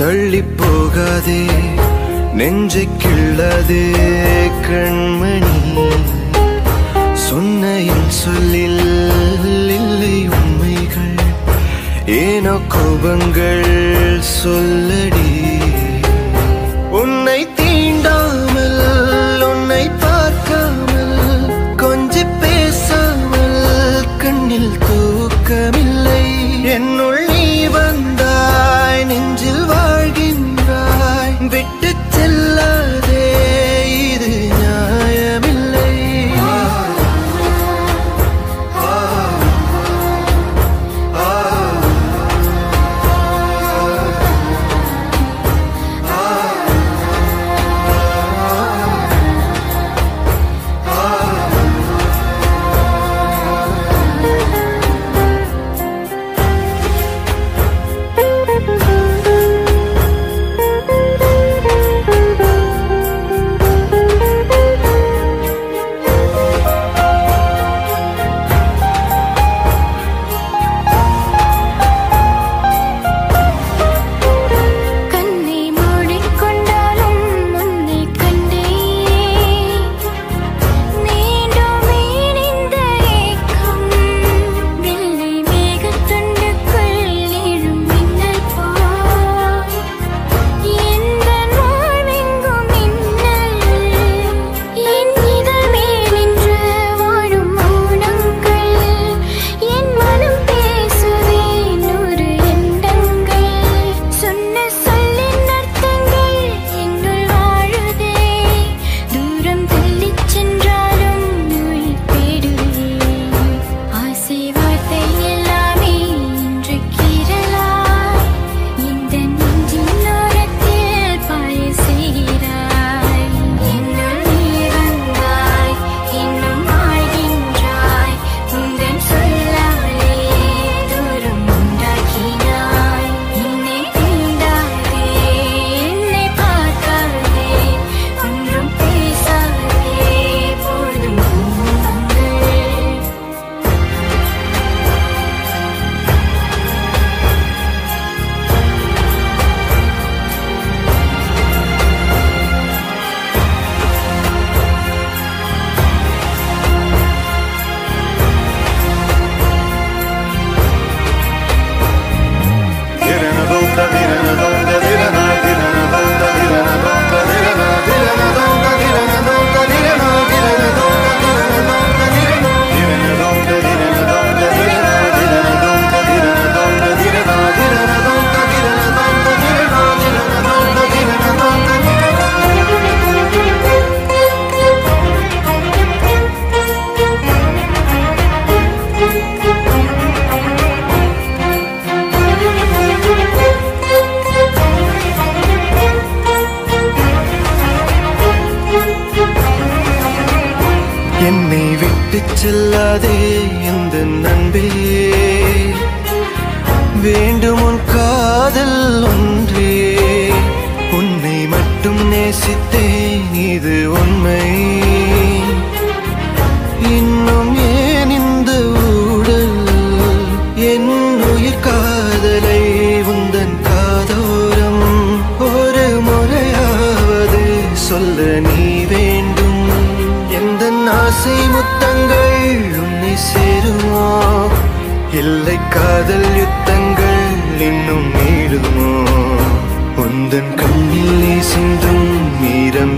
தள்ளி போகாதே நெஞ்சை கிள்ளதே கண்மணி. சொன்ன என் சொல்லில் இல்லை உண்மைகள் ஏனோ கோபங்கள் சொல்லடி. உன்னை தீண்டாமல் உன்னை பார்க்காமல் கொஞ்சி பேசாமல் கண்ணில் தூக்கமில்லை. என்னுள் எல்லை காதல் யுத்தங்கள் இன்னும் நீடுமோ? உந்தன் கண்ணிலே சிந்தும் ஈரம்